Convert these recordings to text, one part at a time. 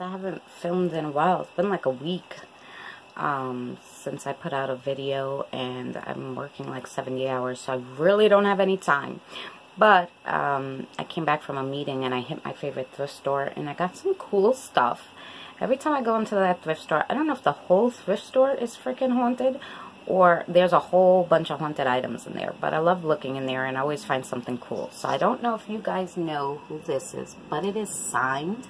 I haven't filmed in a while. It's been like a week um, since I put out a video and I'm working like 70 hours so I really don't have any time. But um, I came back from a meeting and I hit my favorite thrift store and I got some cool stuff. Every time I go into that thrift store, I don't know if the whole thrift store is freaking haunted or there's a whole bunch of haunted items in there. But I love looking in there and I always find something cool. So I don't know if you guys know who this is, but it is signed.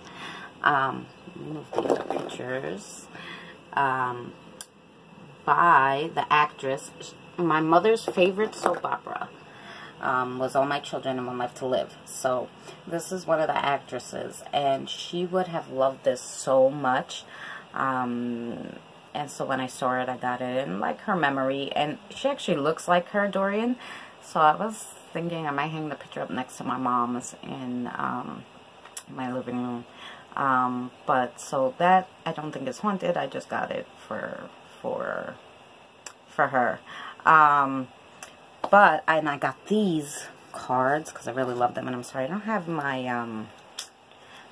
Um, move the other pictures. Um, by the actress, my mother's favorite soap opera. Um, was All My Children and One Life to Live. So this is one of the actresses and she would have loved this so much. Um, and so when I saw it, I got it in like her memory. And she actually looks like her, Dorian. So I was thinking I might hang the picture up next to my mom's in um, my living room. Um, but so that I don't think is haunted. I just got it for for for her. Um, but and I got these cards because I really love them. And I'm sorry, I don't have my um.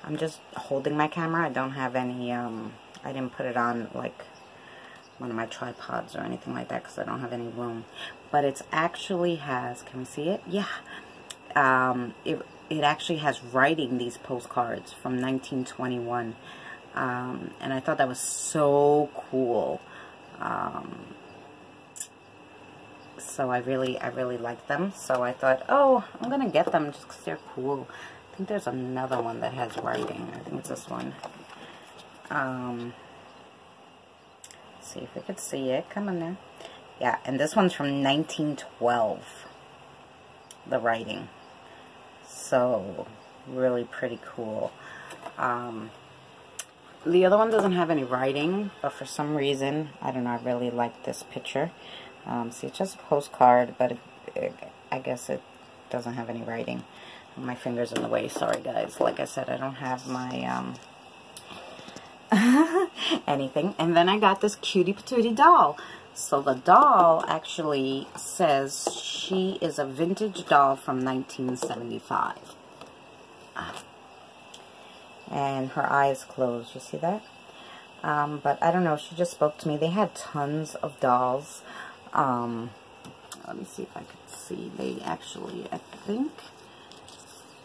I'm just holding my camera. I don't have any um. I didn't put it on like one of my tripods or anything like that because I don't have any room. But it actually has, can we see it? Yeah. Um, it, it actually has writing these postcards from 1921. Um, and I thought that was so cool. Um, so I really, I really like them. So I thought, oh, I'm going to get them just because they're cool. I think there's another one that has writing. I think it's this one. Um, see if we could see it. Come on now. Yeah, and this one's from 1912. The writing. So, really pretty cool. Um, the other one doesn't have any writing, but for some reason, I don't know, I really like this picture. Um, see, it's just a postcard, but it, it, I guess it doesn't have any writing. My finger's in the way, sorry guys. Like I said, I don't have my, um, anything. And then I got this cutie patootie doll. So the doll actually says she is a vintage doll from 1975. And her eyes closed. You see that? Um, but I don't know. She just spoke to me. They had tons of dolls. Um, let me see if I can see. They actually, I think,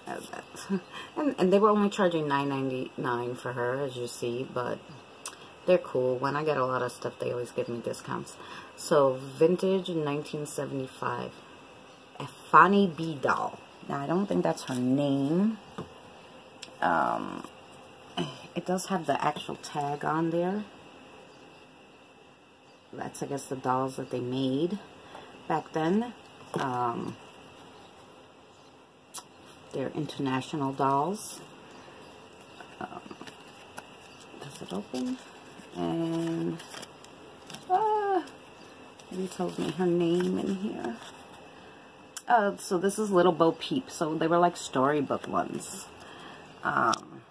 and, and they were only charging $9.99 for her, as you see, but they're cool. When I get a lot of stuff, they always give me discounts. So, vintage 1975. A Fanny B doll. Now, I don't think that's her name. Um, it does have the actual tag on there. That's, I guess, the dolls that they made back then. Um, they're international dolls. Um, does it open? And ah, it tells me her name in here. Uh, so this is Little Bo Peep. So they were like storybook ones. Um,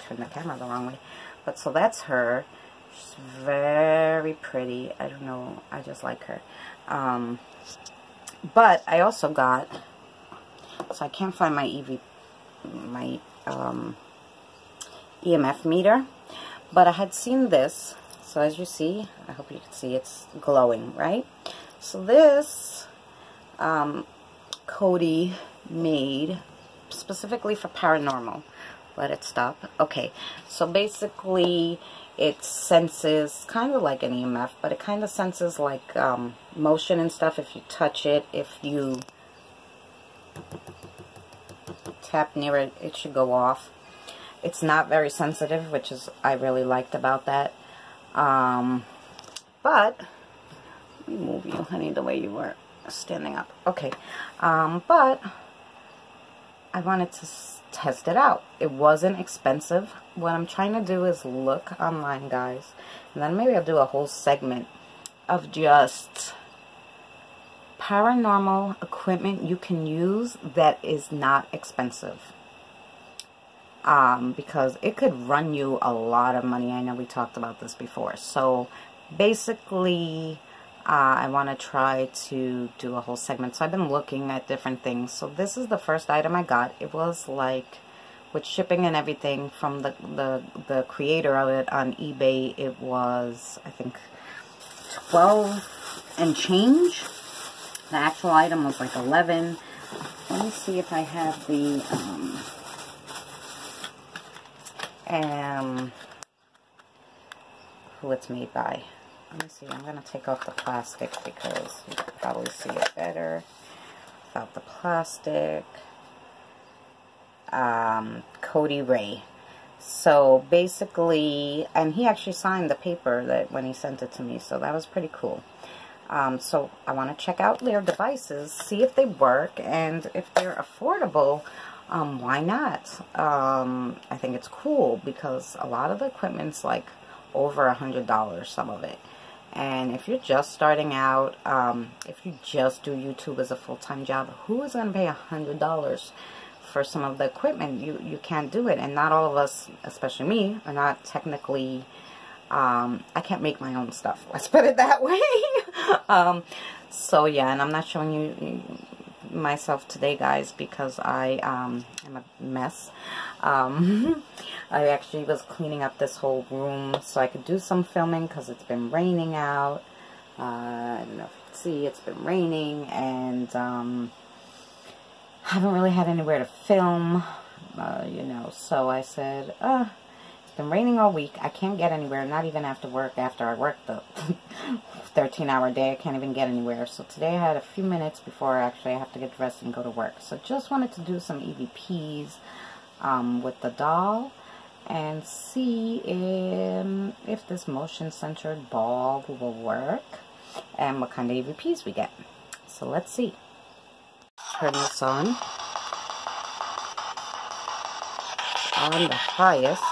turn the camera the wrong way. But so that's her. She's very pretty. I don't know. I just like her. Um, but I also got so I can't find my EV, my um, EMF meter. But I had seen this. So as you see, I hope you can see it's glowing, right? So this, um, Cody made specifically for paranormal. Let it stop. Okay, so basically it senses kind of like an EMF, but it kind of senses like um, motion and stuff if you touch it, if you tap near it, it should go off. It's not very sensitive, which is I really liked about that. Um, but, let me move you, honey, the way you were standing up. Okay, um, but I wanted to test it out. It wasn't expensive. What I'm trying to do is look online, guys. And then maybe I'll do a whole segment of just paranormal equipment you can use that is not expensive. Um, because it could run you a lot of money. I know we talked about this before. So basically, uh, I want to try to do a whole segment. So I've been looking at different things. So this is the first item I got. It was like with shipping and everything from the, the, the creator of it on eBay, it was, I think, 12 and change. The actual item was like 11. Let me see if I have the, um, um, who it's made by. Let me see, I'm going to take off the plastic because you can probably see it better without the plastic um, Cody Ray. So basically, and he actually signed the paper that when he sent it to me, so that was pretty cool. Um, so I want to check out their devices, see if they work, and if they're affordable, um, why not? Um, I think it's cool because a lot of the equipment's like over a hundred dollars, some of it. And if you're just starting out, um, if you just do YouTube as a full-time job, who is going to pay a hundred dollars for some of the equipment, you, you can't do it. And not all of us, especially me, are not technically, um, I can't make my own stuff. Let's put it that way. um, so yeah, and I'm not showing you myself today, guys, because I um, am a mess. Um, I actually was cleaning up this whole room so I could do some filming because it's been raining out. Uh, I don't know if you can see, it's been raining, and um, haven't really had anywhere to film, uh, you know, so I said, uh, it's been raining all week. I can't get anywhere, not even after work. After I work the 13-hour day, I can't even get anywhere. So today I had a few minutes before actually I have to get dressed and go to work. So just wanted to do some EVPs um, with the doll and see if, if this motion-centered ball will work and what kind of EVPs we get. So let's see turn this on on the highest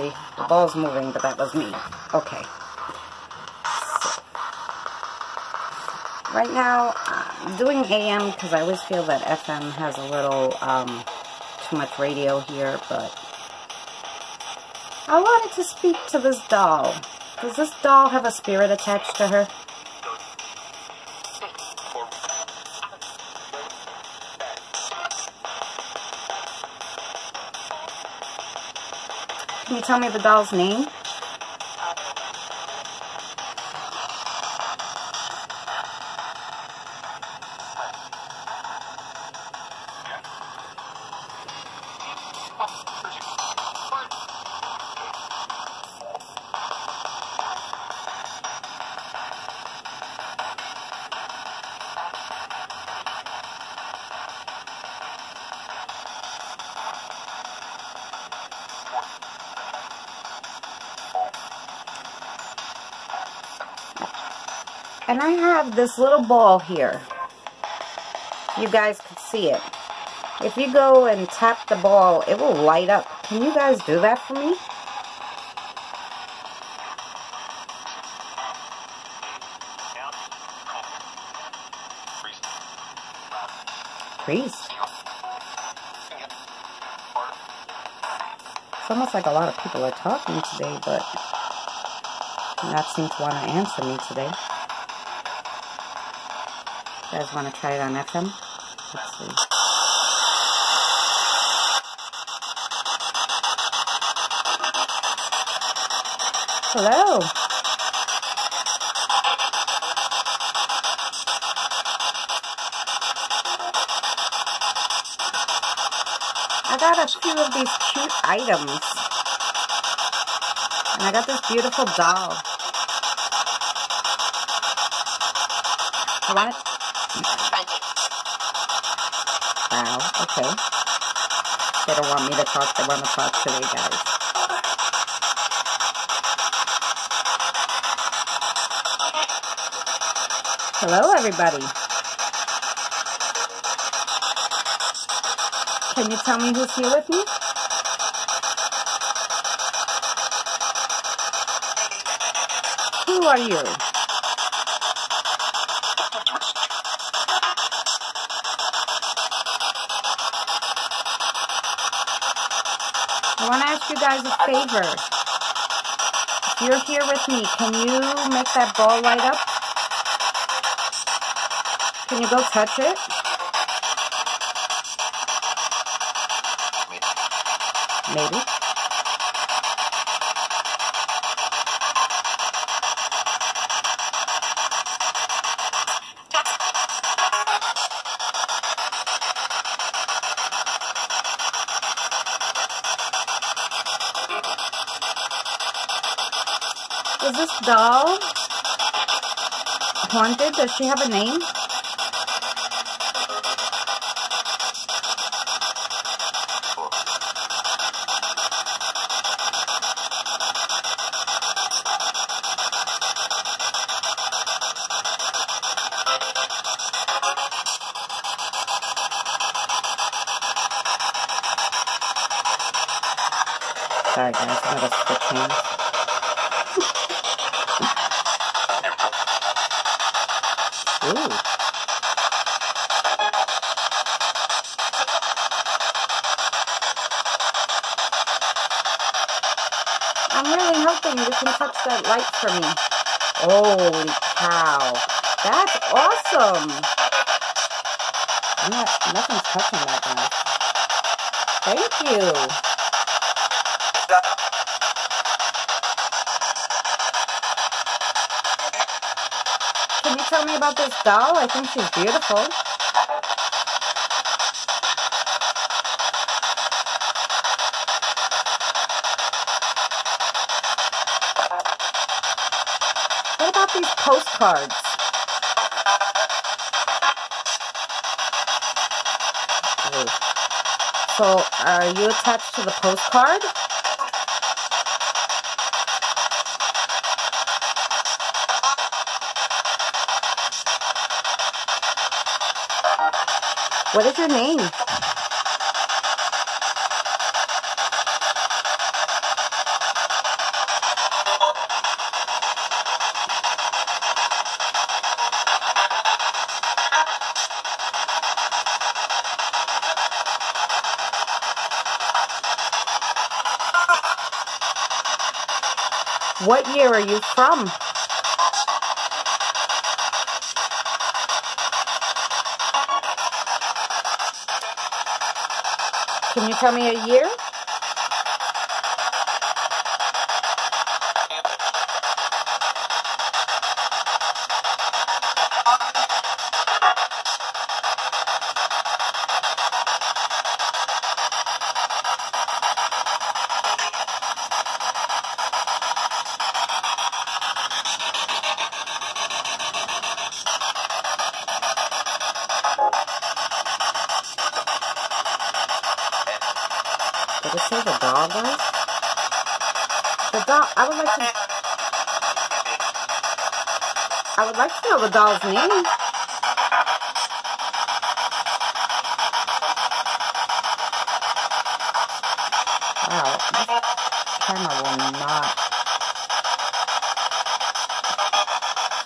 see the ball's moving but that was me okay so, right now I'm doing AM because I always feel that FM has a little um, too much radio here, but I wanted to speak to this doll. Does this doll have a spirit attached to her? Can you tell me the doll's name? I have this little ball here. You guys can see it. If you go and tap the ball, it will light up. Can you guys do that for me? Priest. It's almost like a lot of people are talking today, but not seem to want to answer me today. You guys want to try it on FM? Let's see. Hello. I got a few of these cute items. And I got this beautiful doll. I want it Wow, okay. They don't want me to talk, they want to talk today, guys. Hello, everybody. Can you tell me who's here with me? Who are you? I want to ask you guys a favor. if you're here with me, can you make that ball light up? Can you go touch it? Maybe. Doll haunted? Does she have a name? Sorry guys, I'm gonna switch hands. Ooh. I'm really hoping you can touch that light for me. Holy cow. That's awesome. I'm not, nothing's touching that, guys. Thank you. Can you tell me about this doll? I think she's beautiful. What about these postcards? So, are you attached to the postcard? What is your name? What year are you from? Can you tell me a year? Did it say the dog was? The dog, I would like to... Dog's name. Wow, this camera will not...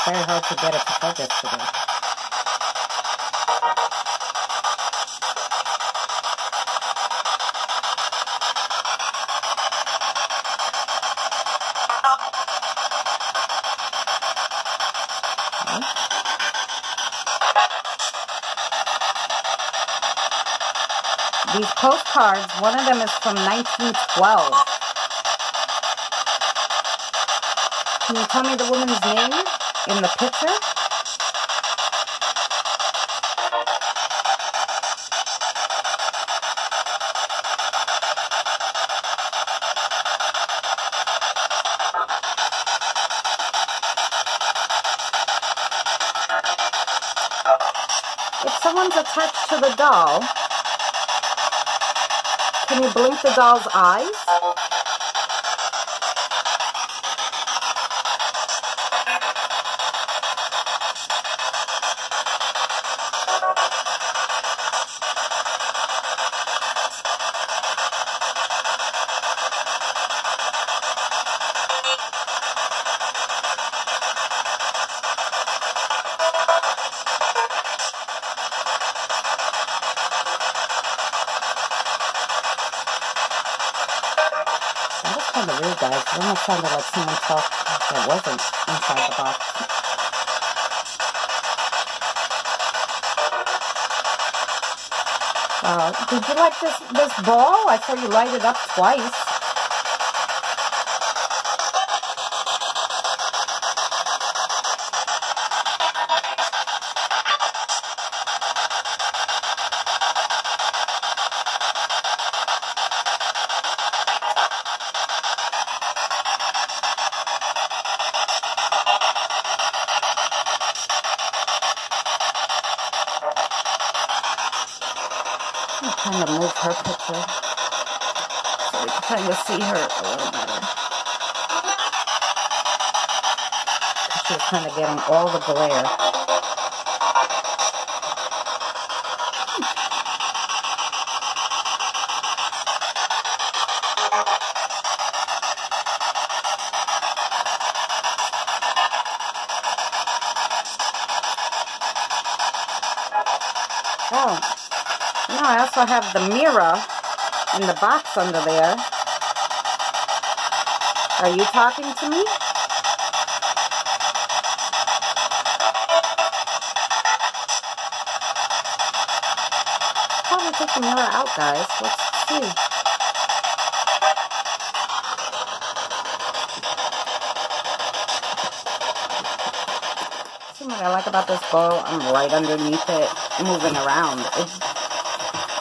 Very hard to get it to focus today. These postcards, one of them is from 1912. Can you tell me the woman's name in the picture? If someone's attached to the doll, can you blink the doll's eyes? It almost sounded like someone talked that wasn't inside the box. Uh, did you like this, this ball? I saw you light it up twice. Trying to move her picture so we can kind of see her a little better. She's kind of getting all the glare. Oh, no, I also have the mirror in the box under there. Are you talking to me? Probably take the mirror out, guys. Let's see. See what I like about this bowl? I'm right underneath it, moving around. It's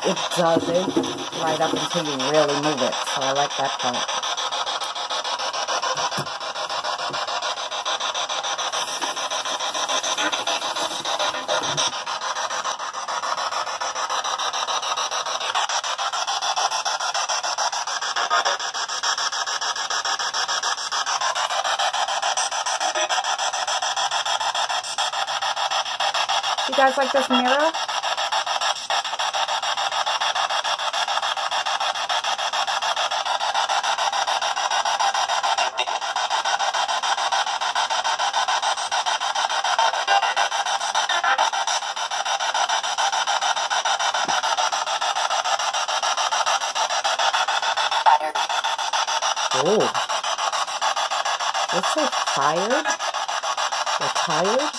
it doesn't light up until you really move it. So I like that part. You guys like this mirror? Oh. What's so tired? You're tired?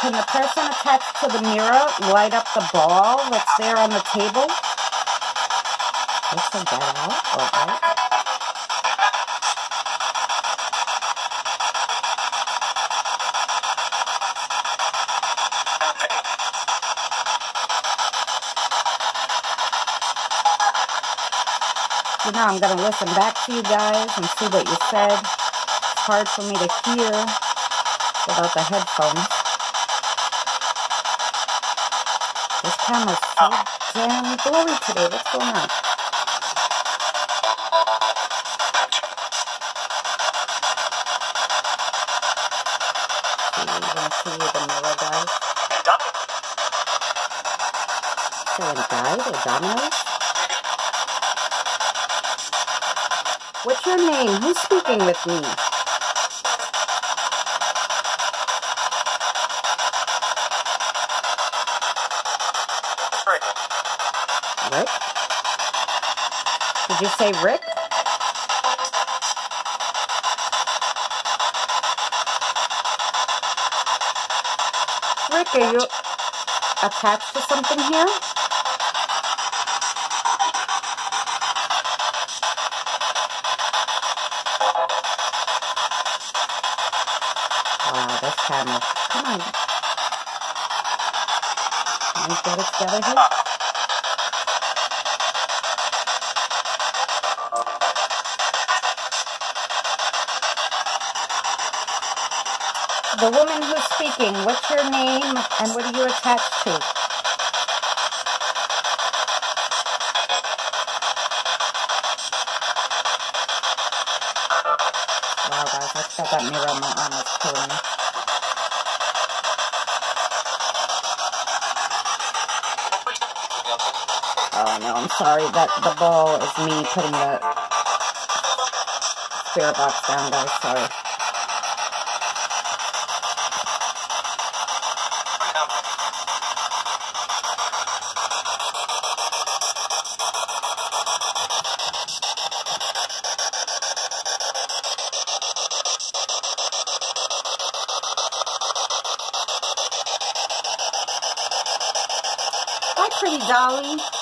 Can the person attached to the mirror light up the ball that's there on the table? Let's get out. Okay. So now I'm going to listen back to you guys and see what you said. It's hard for me to hear without the headphones. This camera's so oh. damn blurry today. What's going on? See, you the mirror, guys. Or Domino's? Your name? Who's speaking with me? Rick? Did you say Rick? Rick, are you attached to something here? Come on. Can we get it together here? The woman who's speaking, what's your name and what are you attached to? Wow, guys, I got that mirror on my sorry, that the ball is me putting the spirit box down, guys, sorry. Hi, pretty dolly.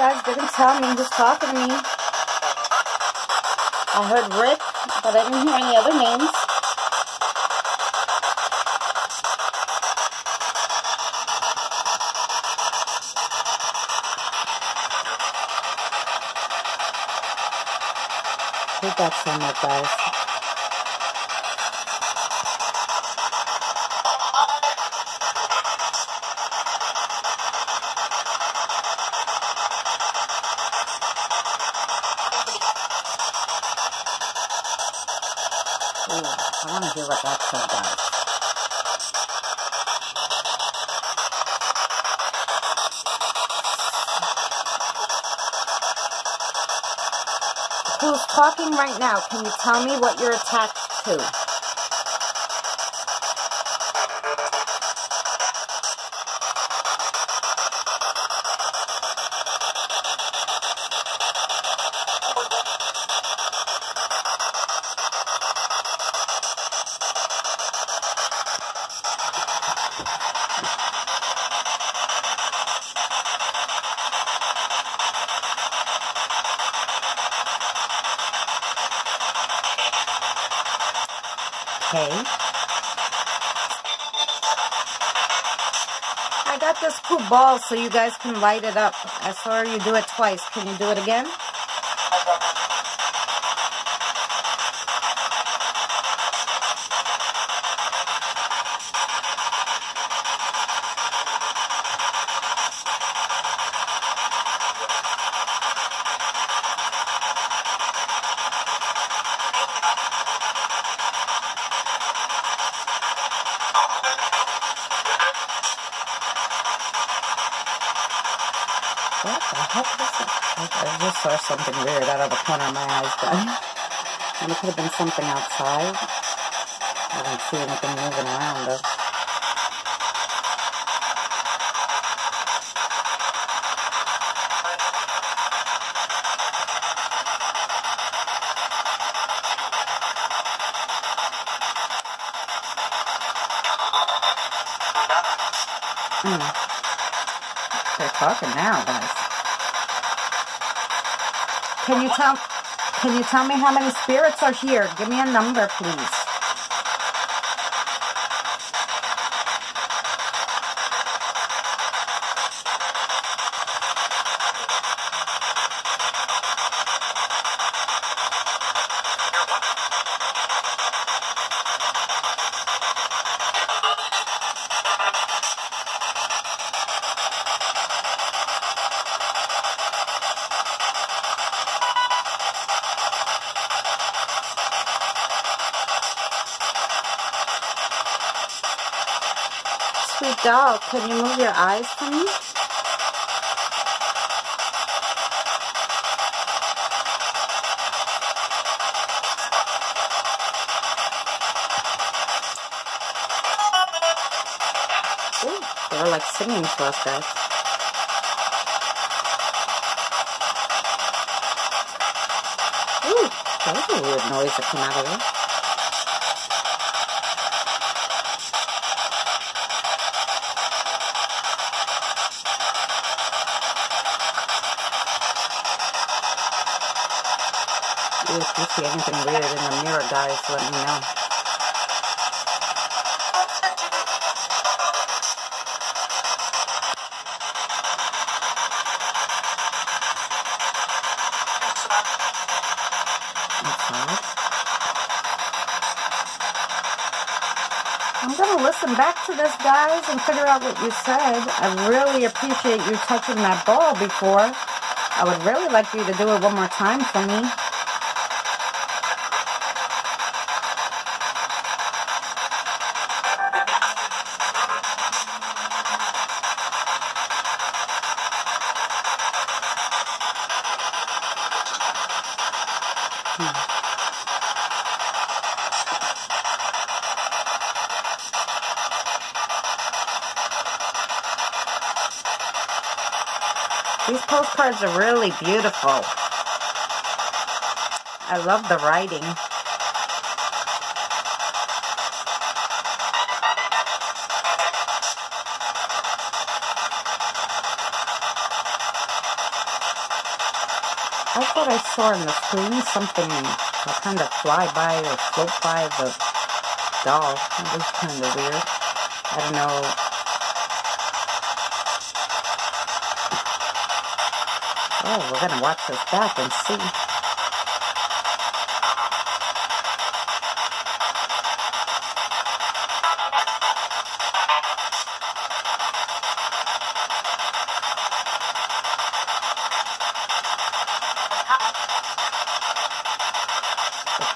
Guys didn't tell me who's talking to me. I heard Rick, but I didn't hear any other names. Got some up, guys? Ooh, I Who's talking right now? Can you tell me what you're attached to? Okay. I got this cool ball so you guys can light it up. I saw you do it twice. Can you do it again? What the heck is that? I just saw something weird out of the corner of my eyes, but And it could have been something outside. I don't see anything moving around, though. Hmm. They're talking now, guys. Can you tell can you tell me how many spirits are here? Give me a number, please. Sweet doll, can you move your eyes for me? Ooh, they're like singing to us, guys. Ooh, that was a weird noise that came out of there. See anything weird in the mirror, guys, let me know. I'm to listen back to this, guys, and figure out what you said. I really appreciate you touching that ball before. I would really like you to do it one more time for me. cards are really beautiful. I love the writing. I thought I saw on the screen something kind of fly by or float by the doll. It was kind of weird. I don't know Oh, we're going to watch this back and see.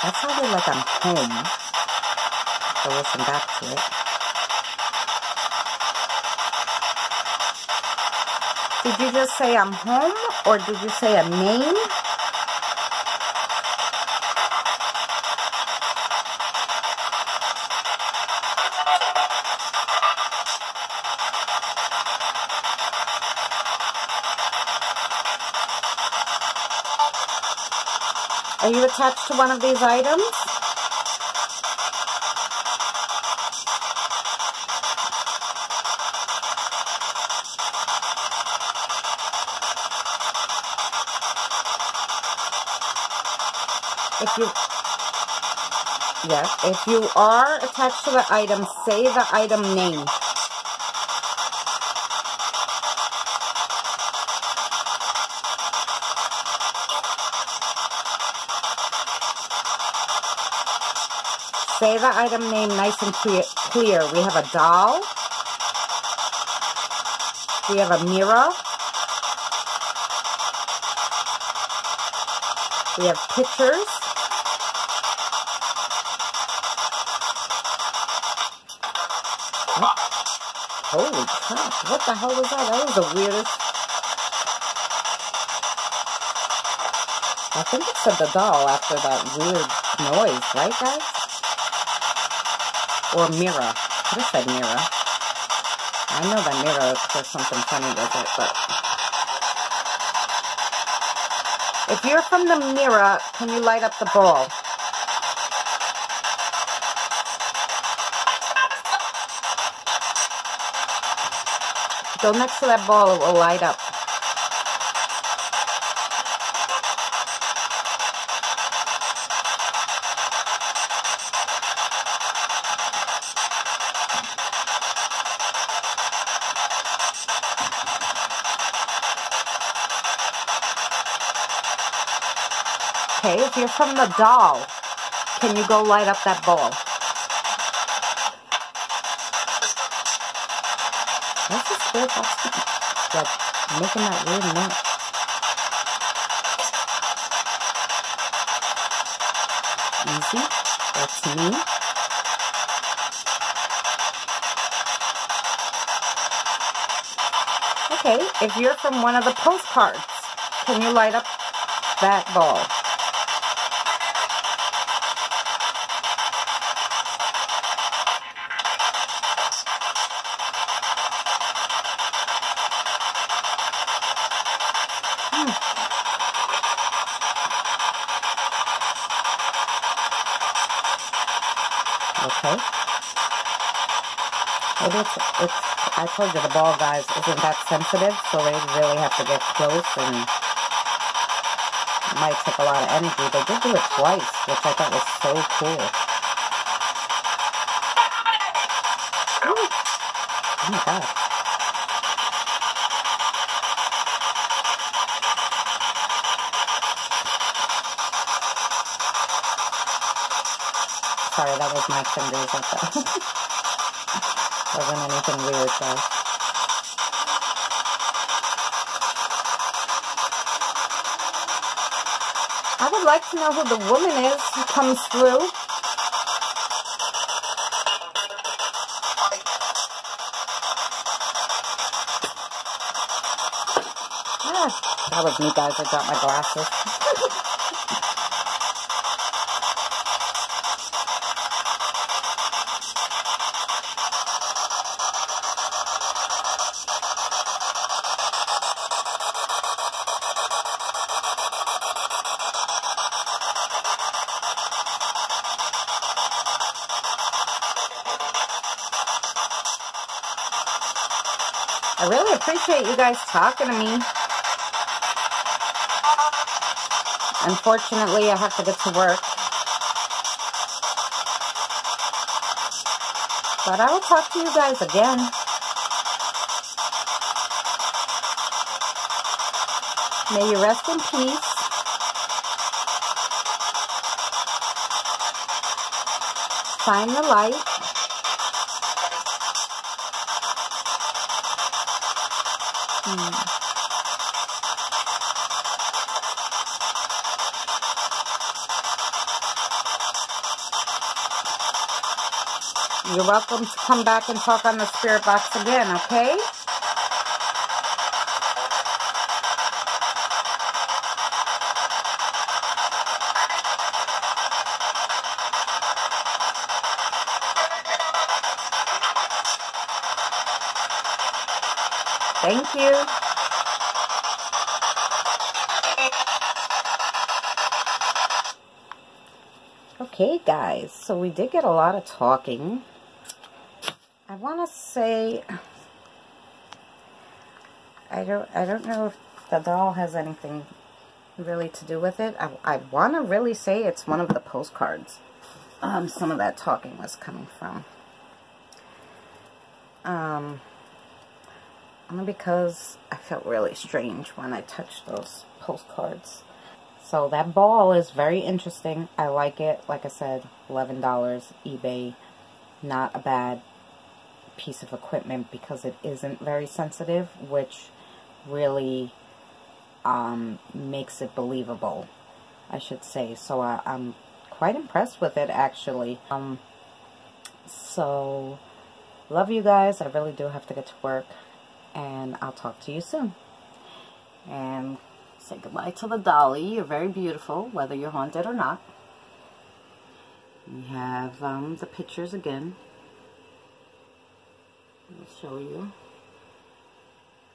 I feel like I'm home. So listen back to it. Did you just say I'm home or did you say a name? Are you attached to one of these items? If you, yes, if you are attached to the item, say the item name. say the item name nice and clear. We have a doll. We have a mirror. We have pictures. Holy crap, what the hell was that? That was the weirdest. I think it said the doll after that weird noise, right guys? Or mirror. Could have said mirror. I know that mirror there's something funny with it, but... If you're from the mirror, can you light up the ball? Go next to that ball, it will light up. Okay, if you're from the doll, can you go light up that ball? Making that weird noise? Easy. That's me. Okay, if you're from one of the postcards, can you light up that ball? Okay. Maybe it's, it's, I told you the ball guys isn't that sensitive, so they really have to get close and might take a lot of energy. They did do it twice, which I thought was so cool. Ooh. Oh my god. Sorry, that was my fingers. wasn't anything weird, though. I would like to know who the woman is who comes through. Ah, that was me, guys. I dropped my glasses. I really appreciate you guys talking to me. Unfortunately, I have to get to work. But I will talk to you guys again. May you rest in peace. Find the light. You're welcome to come back and talk on the spirit box again, okay? Thank you. Okay, so we did get a lot of talking. I want to say, I don't, I don't know if the doll has anything really to do with it. I, I want to really say it's one of the postcards. Um, some of that talking was coming from. Um, only because I felt really strange when I touched those postcards. So that ball is very interesting. I like it. Like I said, $11 eBay. Not a bad piece of equipment because it isn't very sensitive, which really um, makes it believable, I should say. So I, am quite impressed with it, actually. Um, so, love you guys. I really do have to get to work, and I'll talk to you soon. And say goodbye to the dolly. You're very beautiful, whether you're haunted or not. We have um, the pictures again. I'll show you.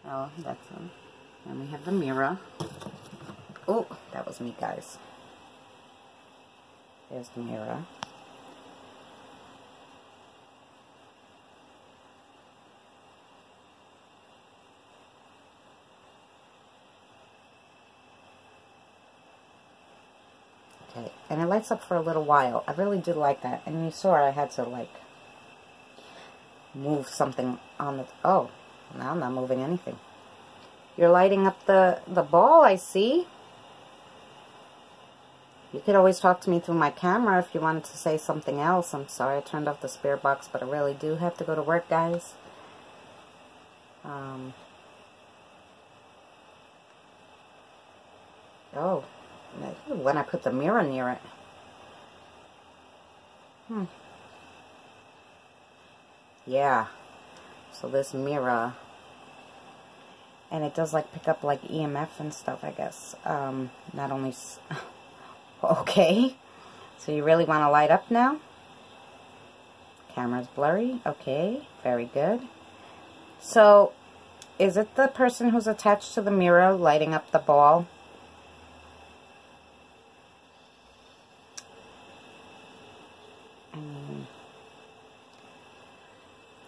Oh, that's them. And we have the mirror. Oh, that was me, guys. There's the mirror. Okay, and it lights up for a little while. I really did like that. And you saw I had to, like, move something on the... Oh, now I'm not moving anything. You're lighting up the, the ball, I see. You could always talk to me through my camera if you wanted to say something else. I'm sorry I turned off the spirit box, but I really do have to go to work, guys. Um, oh, when I put the mirror near it. Hmm. Yeah. So this mirror, and it does like pick up like EMF and stuff, I guess. Um, not only, okay. So you really want to light up now? Camera's blurry. Okay, very good. So, is it the person who's attached to the mirror lighting up the ball?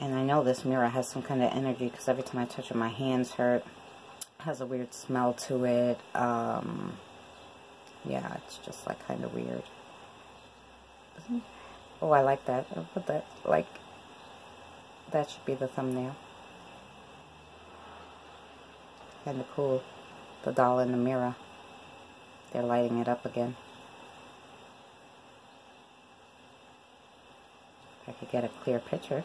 And I know this mirror has some kind of energy because every time I touch it, my hands hurt. It has a weird smell to it. Um, yeah, it's just like kind of weird. Oh, I like that. I'll put that, like, that should be the thumbnail. Kind of cool. The doll in the mirror. They're lighting it up again. I could get a clear picture.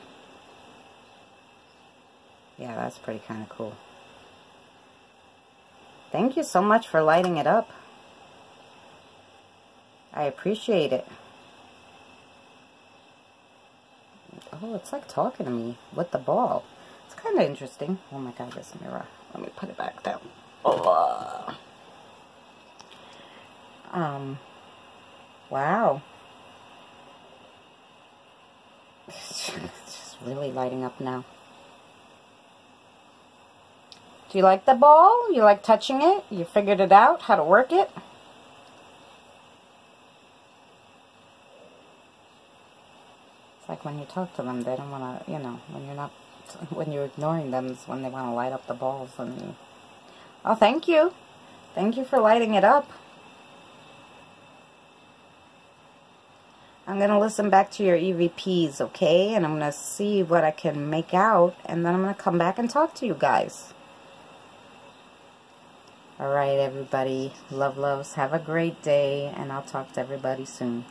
Yeah, that's pretty kind of cool. Thank you so much for lighting it up. I appreciate it. Oh, it's like talking to me with the ball. It's kind of interesting. Oh my god, this mirror. Let me put it back down. Oh. Um, wow. It's just really lighting up now. Do you like the ball? You like touching it? You figured it out, how to work it? It's like when you talk to them, they don't want to, you know, when you're not, when you're ignoring them is when they want to light up the balls. And Oh, thank you. Thank you for lighting it up. I'm going to listen back to your EVPs, okay? And I'm going to see what I can make out, and then I'm going to come back and talk to you guys. Alright, everybody. Love, loves. Have a great day, and I'll talk to everybody soon.